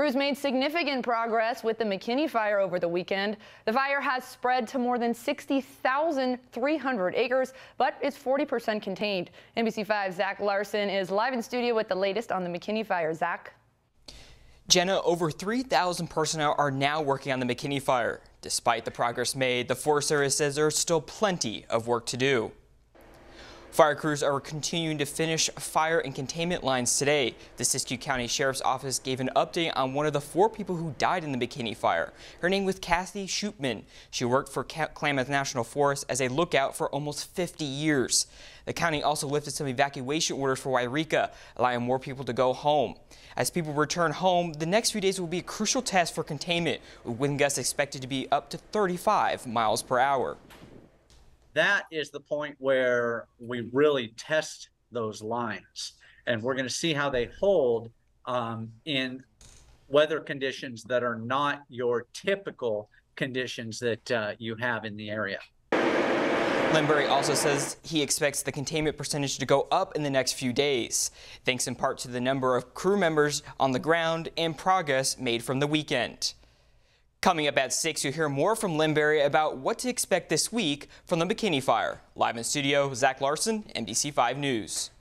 Crews made significant progress with the McKinney fire over the weekend. The fire has spread to more than 60,300 acres, but it's 40% contained. NBC5's Zach Larson is live in studio with the latest on the McKinney fire. Zach? Jenna, over 3,000 personnel are now working on the McKinney fire. Despite the progress made, the Forest Service says there's still plenty of work to do. Fire crews are continuing to finish fire and containment lines today. The Siskiyou County Sheriff's Office gave an update on one of the four people who died in the McKinney fire. Her name was Kathy Shoopman. She worked for Klamath National Forest as a lookout for almost 50 years. The county also lifted some evacuation orders for Yreka, allowing more people to go home. As people return home, the next few days will be a crucial test for containment, with wind gusts expected to be up to 35 miles per hour that is the point where we really test those lines. And we're going to see how they hold um, in weather conditions that are not your typical conditions that uh, you have in the area. Lemberry also says he expects the containment percentage to go up in the next few days, thanks in part to the number of crew members on the ground and progress made from the weekend. Coming up at 6, you'll hear more from Lemberry about what to expect this week from the McKinney fire. Live in studio, Zach Larson, NBC5 News.